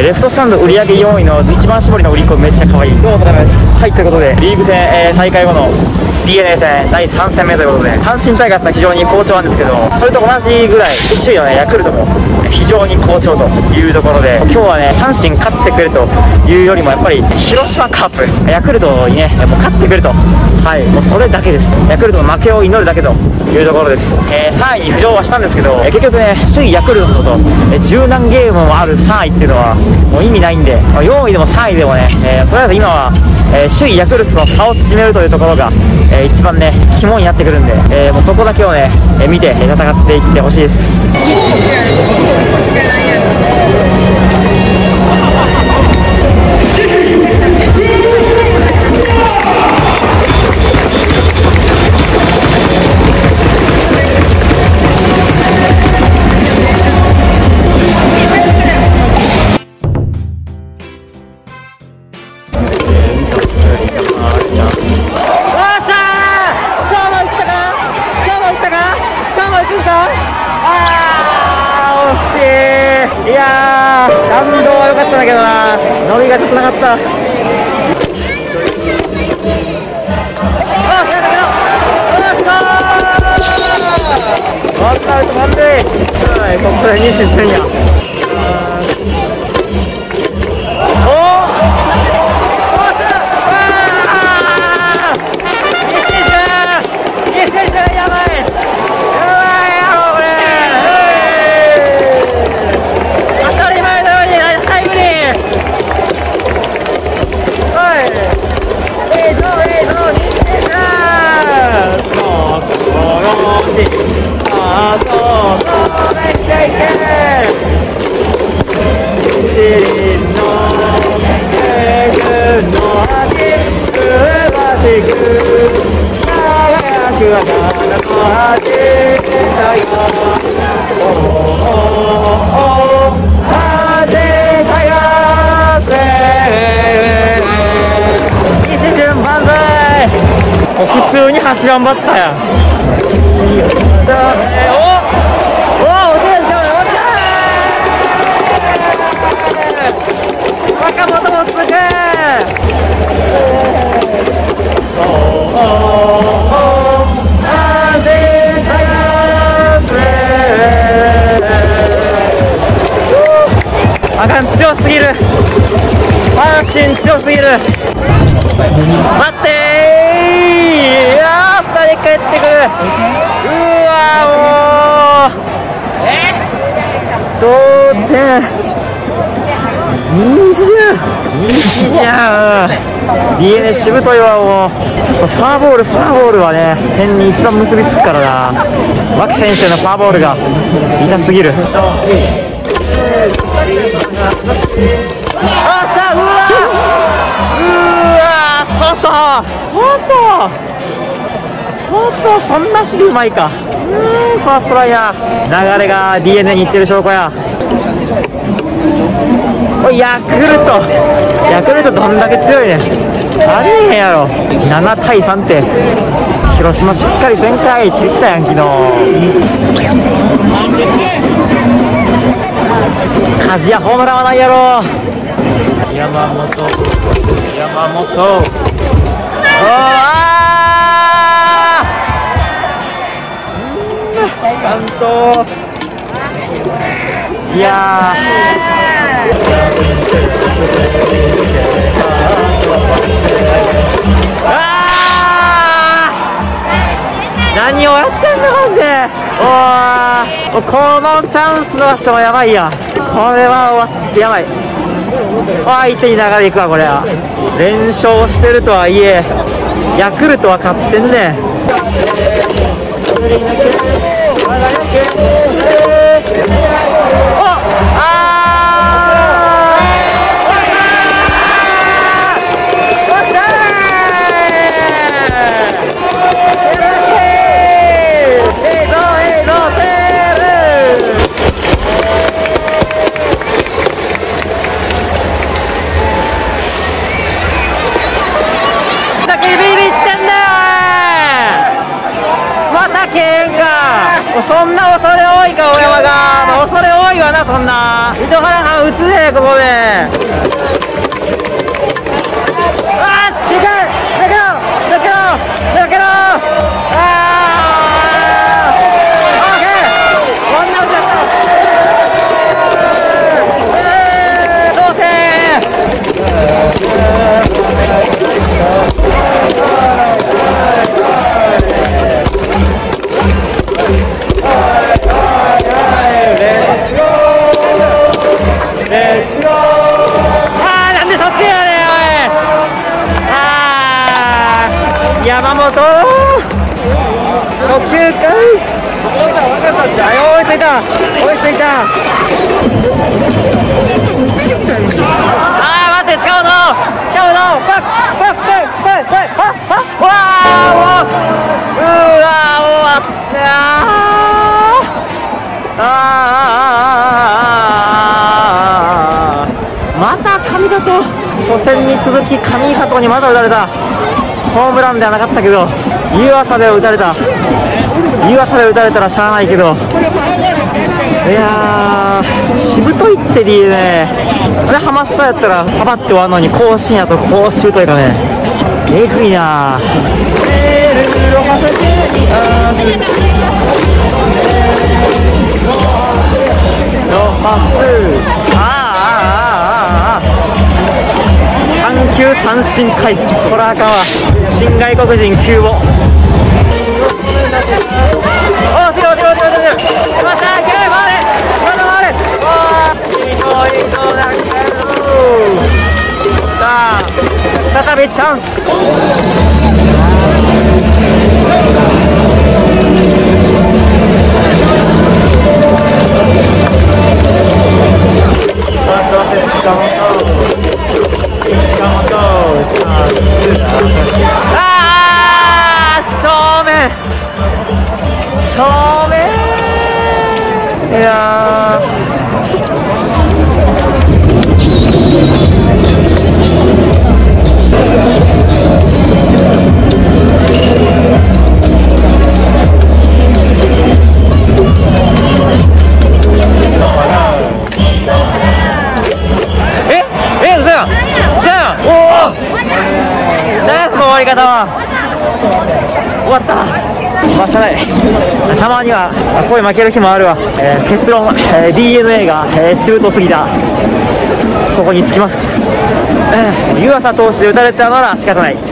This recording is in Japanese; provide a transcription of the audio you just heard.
レフトスタンド売り上げ4位の一番搾りの売り子めっちゃ可愛い。どうも田中です。はいということでリーグ戦、えー再開後の DNA 戦第3戦目ということで阪神タイガースは非常に好調なんですけどそれと同じぐらい首位のねヤクルトも非常に好調というところで今日はね阪神勝ってくれというよりもやっぱり広島カップヤクルトにねもう勝ってくれと。はいもうそれだけです。ヤクルトの負けを祈るだけというところです、えー3位に浮上はしたんですけど、えー結局ね首位ヤクルトと、えー十何ゲームもある3位っていうのはもう意味ないんでまあ4位でも3位でもね、えーとりあえず今は、えー首位ヤクルトの差を縮めるというところが、えー一番ね肝になってくるんで、えーもうそこだけをね、え見て戦っていってほしいです。ノリがつながった。ワンアウト満塁はいここで2戦戦や。普通に8頑張ったやんえーおおおおじいちゃんおじゃん若本もつくあかん強すぎる。阪神強すぎる。待っていやー2人帰ってくる。うわーもう。え？同点。西じゃん西じゃん。DNA しぶといわもう。フォアボールフォアボールはね点に一番結びつくからな。脇選手のフォアボールが痛すぎる。外外外そんな守備うまいかうんファーストライナー流れが DNA にいってる証拠やおいヤクルトヤクルトどんだけ強いねありえへんやろ7対3って広島しっかり旋回って言ったやん昨日梶谷ホームランはないやろ。山本。山本。おー。あーなんといやー。あー。何をやってんのマジで。おー。このチャンス逃してもやばいやこれは終わってやばい。相手に流れいくわこれは。連勝してるとはいえヤクルトは勝ってんね。あけビビってんか。そんな恐れ多いか大山が、まあ、恐れ多いわなそんな。糸原さん打つでここで。山本!初球か追いついた。追いついた。あー待って近本近本バッバッバッバッバックはっはっわーもううわー終わったあー。また神里。初戦に続き神里にまだ打たれた。ホームランではなかったけど湯浅で打たれた。湯浅で打たれたらしゃあないけど。いやーしぶといって DNA あれハマスタやったらパパって終わるのに甲子園やとこうしぶといかね。えぐいな。ロハス球三振回これあかんわ新外国人急を。お強い強い強い強い。強い。出ました9回れまだ回れおーい。い。ぞい。い。ぞなんかやるさあ再びチャンスあー正面。正面。いやい方は終わった。まあしゃあない。たまには声負ける日もあるわ、えー結論、えー DNA が、えー、シュートすぎた。ここに着きます、えー、湯浅投手で打たれたなら仕方ない。